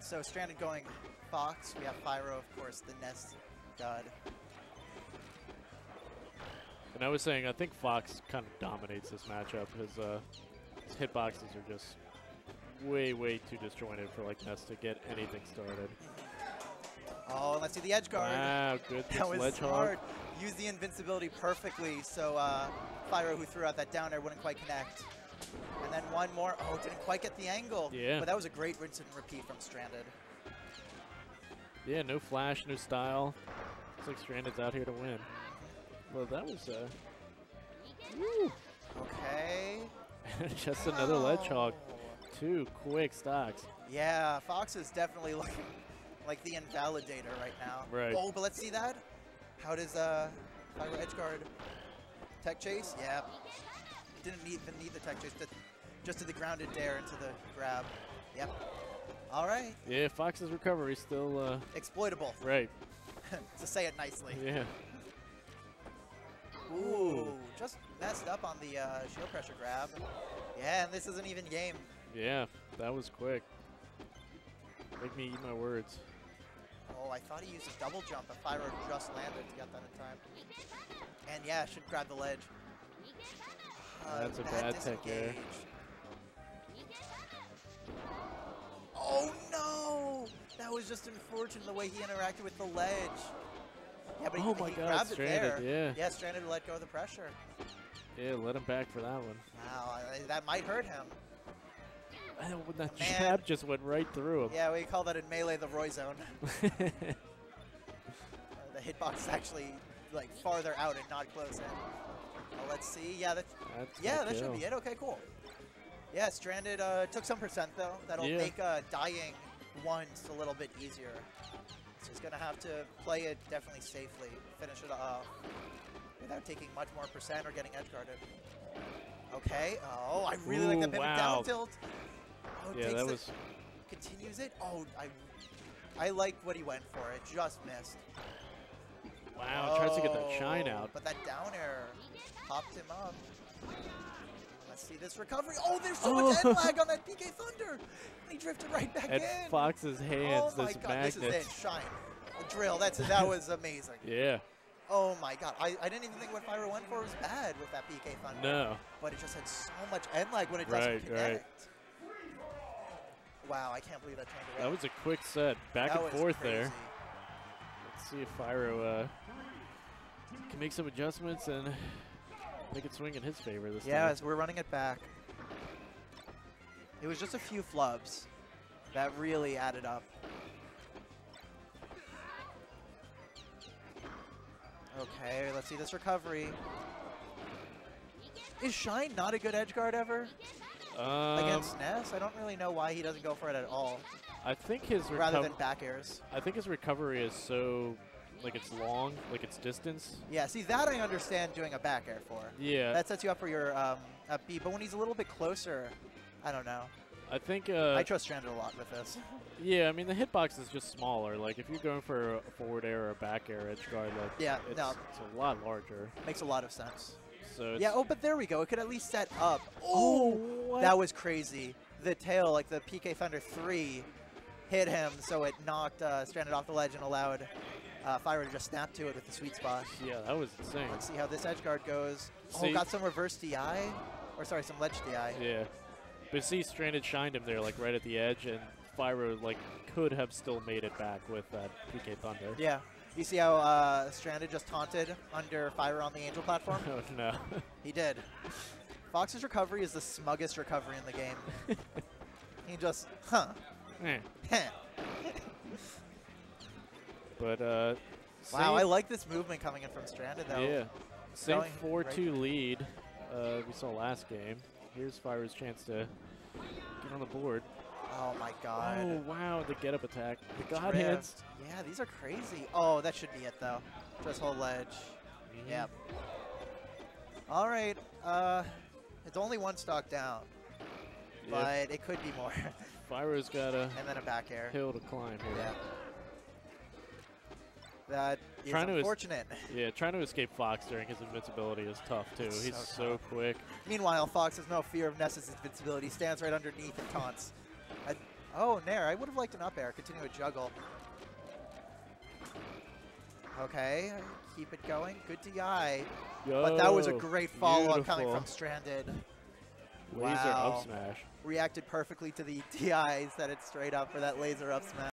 so Stranded going Fox. We have Firo, of course, the Ness God. And I was saying, I think Fox kind of dominates this matchup. His, uh, his hitboxes are just way, way too disjointed for like Ness to get anything started. Oh, let's see the edge guard. Wow, good That was ledge. Used the invincibility perfectly, so uh, Firo, who threw out that down air, wouldn't quite connect. And then one more. Oh, didn't quite get the angle. Yeah. But that was a great rinse and repeat from Stranded. Yeah, no flash, no style. Looks like Stranded's out here to win. Well, that was uh, woo. Okay. just another ledge hog. Oh. Two quick stocks. Yeah, Fox is definitely looking like the invalidator right now. Right. Oh, but let's see that. How does uh, Firo edge guard tech chase? Yeah. Didn't need, even need the tech. Just, just did the grounded dare into the grab. Yep. All right. Yeah, Fox's recovery still uh, Exploitable, right. to say it nicely. Yeah. Ooh, just messed up on the uh, shield pressure grab. Yeah, and this isn't even game. Yeah, that was quick. Make me eat my words. Oh, I thought he used a double jump, but Firo just landed to get that in time. And yeah, should grab the ledge. Uh, That's a bad tech air. Oh no! That was just unfortunate the way he interacted with the ledge. Yeah, but Oh he, my he God, grabbed it stranded, there. yeah. Yeah, stranded let go of the pressure. Yeah, let him back for that one. Wow, I- that might hurt him. And when that Man. jab just went right through him. Yeah, we call that in Melee the Roy zone. Uh, the hitbox is actually like farther out and not close in. Well, let's see. Yeah, that, That's yeah, that should be it. Okay, cool. Yeah, Stranded uh, took some percent though. That'll Yeah. make uh, dying once a little bit easier. So he's gonna have to play it definitely safely, finish it off without taking much more percent or getting edge guarded. Okay. Oh, I really like Ooh, the pivot wow. down tilt. Oh, Yeah, that the- was continues it. Oh, I I like what he went for. It just missed. Wow. Tries to get that shine Oh, out. But that down air popped him up. Let's see this recovery. Oh, there's so much Oh. end lag on that PK Thunder. And he drifted right back At in. Fox's oh hands, oh my those god, this is magnets. it. Shine. A drill. That's that was amazing. Yeah. Oh my god. I, I didn't even think what Firo went for was bad with that PK Thunder. No. But it just had so much end lag when it Right, doesn't right. connect. Wow, I can't believe that turned away. That was a quick set. Back That and was forth crazy. there. Let's see if Firo uh, can make some adjustments and make it swing in his favor this Yeah, time. as we're running it back. It was just a few flubs that really added up. Okay, let's see this recovery. Is Shine not a good edge guard ever Um, against Ness? I don't really know why he doesn't go for it at all, I think his rather recovery. than back airs. I think his recovery is so, like it's long, like it's distance. Yeah, see that I understand doing a back air for. Yeah, That sets you up for your um, up B, but when he's a little bit closer, I don't know. I think. Uh, I trust Stranded a lot with this. yeah, I mean the hitbox is just smaller. Like if you're going for a forward air or a back air edge guard, like Yeah, it's, no. it's a lot larger. Makes a lot of sense. So it's, Yeah, oh, but there we go. It could at least set up. Oh, what? That was crazy. The tail, like the PK Thunder 3, hit him, so it knocked uh, Stranded off the ledge and allowed uh, Firo to just snap to it with the sweet spot. yeah, that was insane. Let's see how this edge guard goes. See- oh, got some reverse DI? Or sorry, some ledge DI. Yeah, but see, Stranded shined him there, like right at the edge, and Firo like could have still made it back with that PK Thunder. Yeah. You see how uh, Stranded just taunted under Firo on the Angel platform? Oh no. He did. Fox's recovery is the smuggest recovery in the game. he just, huh, Eh. But uh, Wow, I like this movement coming in from Stranded, though. Yeah, same four-two lead uh, we saw last game. Here's Firo's chance to get on the board. Oh, my God. Oh wow, the get-up attack, the God Drift. hands. Yeah, these are crazy. Oh, that should be it, though. Just hold ledge. Mhm. Yep. All right. Uh, it's only one stock down, Yeah, but it could be more. Firo's got a and then a back air. hill to climb here. Yeah. That is Trying to unfortunate. Yeah, trying to escape Fox during his invincibility is tough too. It's He's so so, quick. Meanwhile, Fox has no fear of Ness's invincibility. Stands right underneath and taunts. I, Oh, Nair, I would have liked an up air. Continue a juggle. Okay, keep it going. Good DI. But that was a great follow-up coming from Stranded. Laser Wow. up smash. Reacted perfectly to the DIs that it straight up for that laser up smash.